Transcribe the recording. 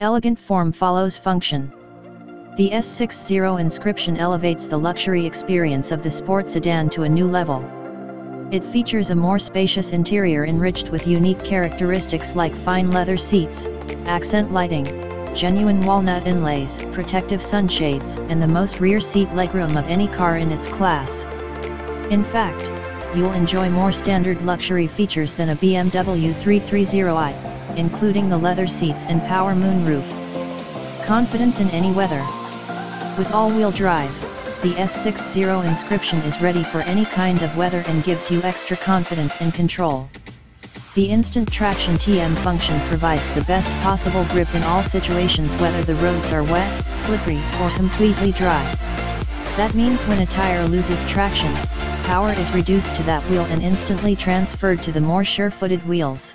Elegant form follows function. The S60 inscription elevates the luxury experience of the sport sedan to a new level. It features a more spacious interior enriched with unique characteristics like fine leather seats, accent lighting, genuine walnut inlays, protective sunshades, and the most rear seat legroom of any car in its class. In fact, you'll enjoy more standard luxury features than a BMW 330i, including the leather seats and power moonroof. Confidence in any weather. With all-wheel drive, the S60 inscription is ready for any kind of weather and gives you extra confidence and control. The instant traction TM function provides the best possible grip in all situations whether the roads are wet, slippery, or completely dry. That means when a tire loses traction, power is reduced to that wheel and instantly transferred to the more sure-footed wheels.